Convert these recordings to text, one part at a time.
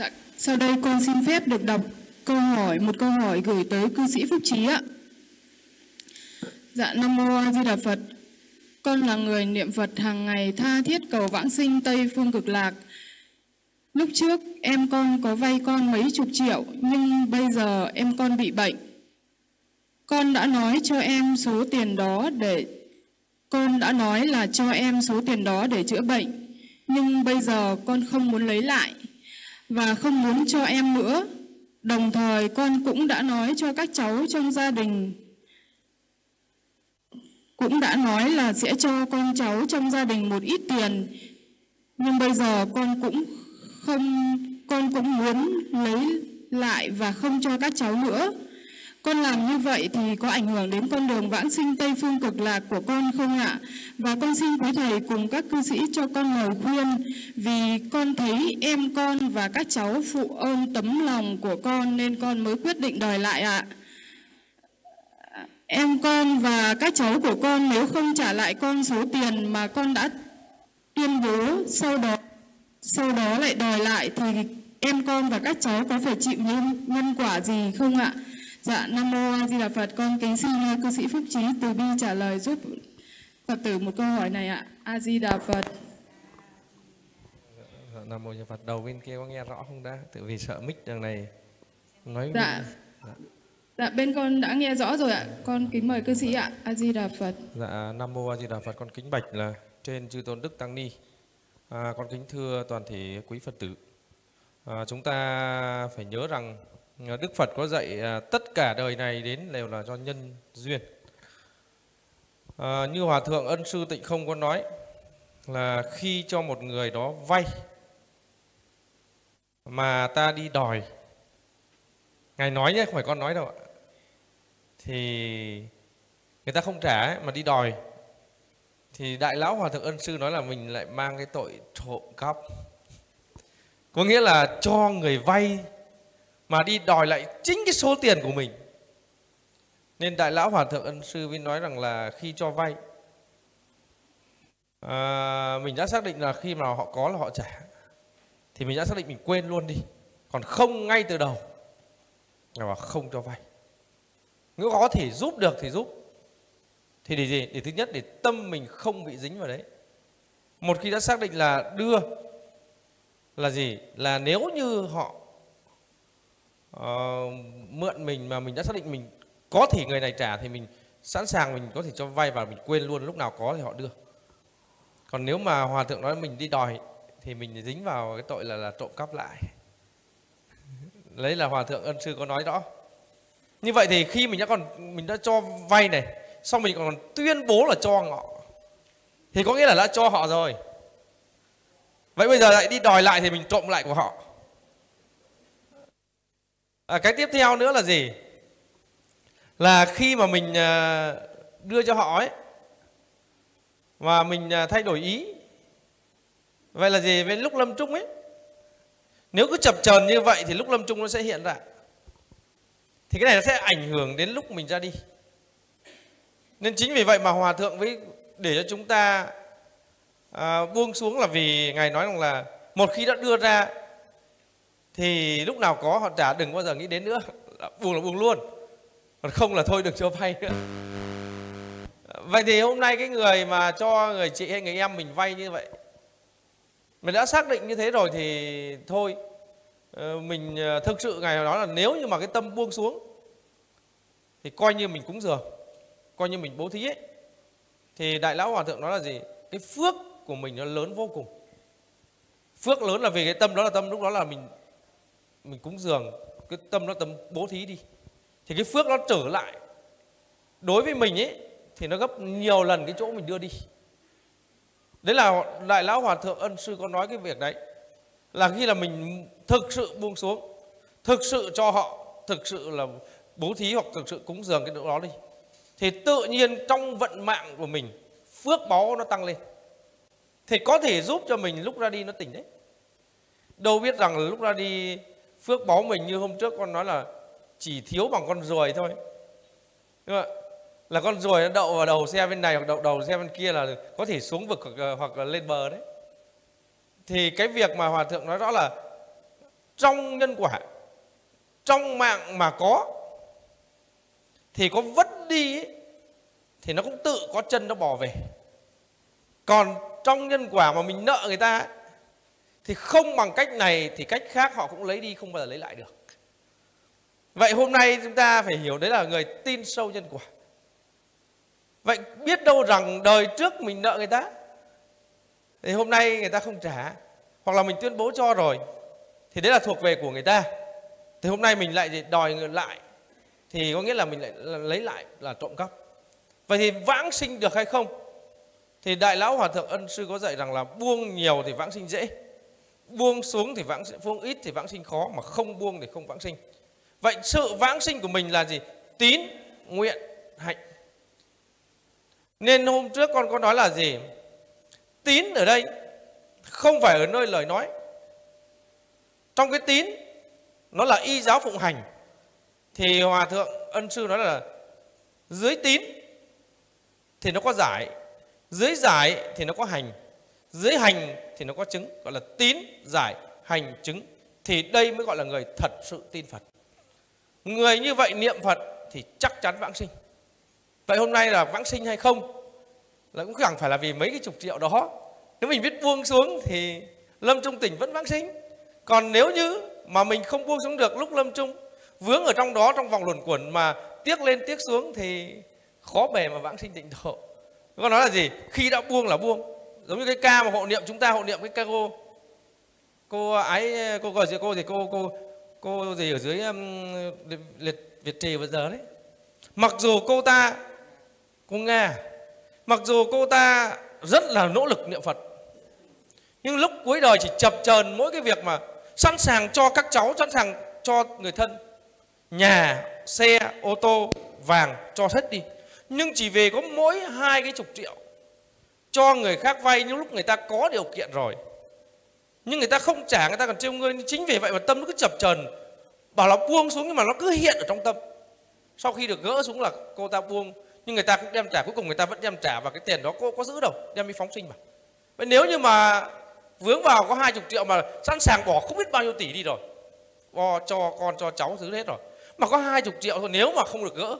Dạ, sau đây con xin phép được đọc câu hỏi một câu hỏi gửi tới cư sĩ Phúc Trí ạ. Dạ Nam mô A Di Đà Phật. Con là người niệm Phật hàng ngày tha thiết cầu vãng sinh Tây phương cực lạc. Lúc trước em con có vay con mấy chục triệu nhưng bây giờ em con bị bệnh. Con đã nói cho em số tiền đó để con đã nói là cho em số tiền đó để chữa bệnh nhưng bây giờ con không muốn lấy lại và không muốn cho em nữa. Đồng thời, con cũng đã nói cho các cháu trong gia đình. Cũng đã nói là sẽ cho con cháu trong gia đình một ít tiền. Nhưng bây giờ con cũng không, con cũng muốn lấy lại và không cho các cháu nữa con làm như vậy thì có ảnh hưởng đến con đường vãng sinh Tây Phương cực lạc của con không ạ? Và con xin quý thầy cùng các cư sĩ cho con lời khuyên vì con thấy em con và các cháu phụ ơn tấm lòng của con nên con mới quyết định đòi lại ạ. Em con và các cháu của con nếu không trả lại con số tiền mà con đã tuyên bố sau đó sau đó lại đòi lại thì em con và các cháu có phải chịu nhân, nhân quả gì không ạ? Dạ, Nam Mô A Di Đà Phật, con kính xin cư sĩ Phúc Trí từ bi trả lời giúp Phật tử một câu hỏi này ạ. A Di Đà Phật. Dạ, Nam Mô Di Đà Phật, đầu bên kia có nghe rõ không đã? Tự vì sợ mic đằng này nói Dạ. dạ. Dạ, bên con đã nghe rõ rồi ạ. Con kính mời cư sĩ ạ. A Di Đà Phật. Dạ, Nam Mô A Di Đà Phật, con kính bạch là trên chư tôn đức tăng ni. À, con kính thưa toàn thể quý Phật tử. À, chúng ta phải nhớ rằng Ờ, Đức Phật có dạy à, tất cả đời này đến đều là do nhân duyên. À, như Hòa Thượng Ân Sư Tịnh không có nói là khi cho một người đó vay mà ta đi đòi Ngài nói nhé, không phải con nói đâu ạ Thì người ta không trả mà đi đòi Thì Đại Lão Hòa Thượng Ân Sư nói là mình lại mang cái tội trộm cắp Có nghĩa là cho người vay mà đi đòi lại chính cái số tiền của mình. Nên đại lão hòa thượng ân sư mới nói rằng là khi cho vay à, mình đã xác định là khi mà họ có là họ trả thì mình đã xác định mình quên luôn đi. Còn không ngay từ đầu là không cho vay. Nếu có thể giúp được thì giúp. Thì để gì? Để thứ nhất để tâm mình không bị dính vào đấy. Một khi đã xác định là đưa là gì? Là nếu như họ uh, mượn mình mà mình đã xác định mình có thể người này trả thì mình sẵn sàng mình có thể cho vay và mình quên luôn lúc nào có thì họ đưa. Còn nếu mà hòa thượng nói mình đi đòi thì mình dính vào cái tội là là trộm cắp lại. Lấy là hòa thượng ân sư có nói rõ. Như vậy thì khi mình đã còn mình đã cho vay này xong mình còn tuyên bố là cho họ thì có nghĩa là đã cho họ rồi. Vậy bây giờ lại đi đòi lại thì mình trộm lại của họ à, cái tiếp theo nữa là gì? Là khi mà mình à, đưa cho họ ấy và mình à, thay đổi ý. Vậy là gì? Với lúc lâm trung ấy nếu cứ chập chờn như vậy thì lúc lâm trung nó sẽ hiện ra. Thì cái này nó sẽ ảnh hưởng đến lúc mình ra đi. Nên chính vì vậy mà hòa thượng với để cho chúng ta à, buông xuống là vì ngài nói rằng là một khi đã đưa ra thì lúc nào có, họ trả đừng bao giờ nghĩ đến nữa. Buông là buông luôn. Còn không là thôi đừng cho vay nữa. Vậy thì hôm nay cái người mà cho người chị hay người em mình vay như vậy, mình đã xác định như thế rồi thì thôi. Ờ, mình ờ, thực sự ngày đó là nếu như mà cái tâm buông xuống, thì coi như mình cúng dường, coi như mình bố thí ấy. Thì đại lão hòa thượng nói là gì? Cái phước của mình nó lớn vô cùng. Phước lớn là vì cái tâm đó là tâm, lúc đó là mình mình cúng dường, cái tâm nó tâm bố thí đi. Thì cái phước nó trở lại. Đối với mình ấy, thì nó gấp nhiều lần cái chỗ mình đưa đi. Đấy là đại lão hòa thượng ân sư có nói cái việc đấy. Là khi là mình thực sự buông xuống, thực sự cho họ, thực sự là bố thí hoặc thực sự cúng dường cái đó đi, thì tự nhiên trong vận mạng của mình, phước báu nó tăng lên. Thì có thể giúp cho mình lúc ra đi nó tỉnh đấy. Đâu biết rằng là lúc ra đi phước báu mình như hôm trước con nói là chỉ thiếu bằng con ruồi thôi. Đúng không? là con ruồi nó đậu vào đầu xe bên này hoặc đậu đầu xe bên kia là có thể xuống vực hoặc, ờ, hoặc là lên bờ đấy. Thì cái việc mà hòa thượng nói rõ là trong nhân quả trong mạng mà có thì có vất đi ấy, thì nó cũng tự có chân nó bò về. Còn trong nhân quả mà mình nợ người ta ấy, thì không bằng cách này thì cách khác họ cũng lấy đi, không bao giờ lấy lại được. Vậy hôm nay chúng ta phải hiểu đấy là người tin sâu nhân quả. Vậy biết đâu rằng đời trước mình nợ người ta, thì hôm nay người ta không trả, hoặc là mình tuyên bố cho rồi, thì đấy là thuộc về của người ta. Thì hôm nay mình lại đòi người lại, thì có nghĩa là mình lại lấy lại là trộm cắp. Vậy thì vãng sinh được hay không? Thì đại lão hòa thượng ân sư có dạy rằng là buông nhiều thì vãng sinh dễ buông xuống thì vãng buông ít thì vãng sinh khó, mà không buông thì không vãng sinh. Vậy sự vãng sinh của mình là gì? Tín, nguyện, hạnh. Nên hôm trước con có nói là gì? Tín ở đây không phải ở nơi lời nói. Trong cái tín, nó là y giáo phụng hành. Thì hòa thượng ân sư nói là dưới tín thì nó có giải, dưới giải thì nó có hành dưới hành thì nó có chứng, gọi là tín giải hành chứng. Thì đây mới gọi là người thật sự tin phật. Người như vậy niệm phật thì chắc chắn vãng sinh. Vậy hôm nay là vãng sinh hay không? Là cũng chẳng phải là vì mấy cái chục triệu đó. Nếu mình biết buông xuống thì lâm trung tỉnh vẫn vãng sinh. Còn nếu như mà mình không buông xuống được lúc lâm trung, vướng ở trong đó, trong vòng luẩn quẩn mà tiếc lên tiếc xuống thì khó bề mà vãng sinh tịnh độ. Có nói là gì? Khi đã buông là buông giống như cái ca mà hộ niệm chúng ta hộ niệm cái ca cô. Cô ái cô gọi gì cô thì cô cô cô gì ở dưới um, liệt việt trì bây giờ đấy. Mặc dù cô ta cô nghe mặc dù cô ta rất là nỗ lực niệm phật nhưng lúc cuối đời chỉ chập chờn mỗi cái việc mà sẵn sàng cho các cháu sẵn sàng cho người thân nhà xe ô tô vàng cho hết đi. Nhưng chỉ về có mỗi hai cái chục triệu cho người khác vay những lúc người ta có điều kiện rồi. Nhưng người ta không trả, người ta còn trêu ngươi. Chính vì vậy mà tâm nó cứ chập chờn. Bảo là buông xuống nhưng mà nó cứ hiện ở trong tâm. Sau khi được gỡ xuống là cô ta buông. Nhưng người ta cũng đem trả, cuối cùng người ta vẫn đem trả và cái tiền đó cô có giữ đâu, đem đi phóng sinh mà. Vậy nếu như mà vướng vào có hai chục triệu mà sẵn sàng bỏ không biết bao nhiêu tỷ đi rồi, bo cho con cho cháu thứ hết rồi, mà có hai chục triệu thôi, nếu mà không được gỡ,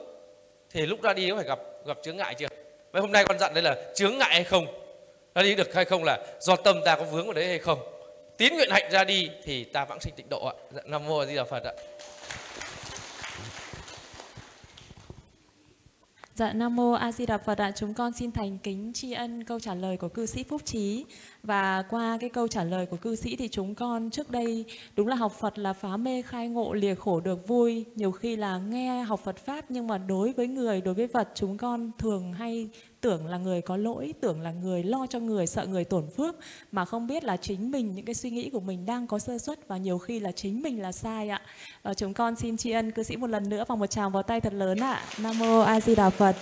thì lúc ra đi có phải gặp gặp chướng ngại chưa? Vậy hôm nay con dặn đây là chướng ngại hay không? Ra đi được hay không là do tâm ta có vướng vào đấy hay không? Tín nguyện hạnh ra đi thì ta vãng sinh tịnh độ ạ. Dạ, Nam mô a di đà phật ạ. Dạ Nam mô A Di Đà Phật ạ. Chúng con xin thành kính tri ân câu trả lời của cư sĩ Phúc Trí. Và qua cái câu trả lời của cư sĩ thì chúng con trước đây đúng là học Phật là phá mê khai ngộ lìa khổ được vui. Nhiều khi là nghe học Phật Pháp nhưng mà đối với người, đối với vật chúng con thường hay tưởng là người có lỗi, tưởng là người lo cho người, sợ người tổn phước mà không biết là chính mình những cái suy nghĩ của mình đang có sơ suất và nhiều khi là chính mình là sai ạ. Và chúng con xin tri ân cư sĩ một lần nữa và một tràng vào tay thật lớn ạ. Nam mô A Di Đà Phật.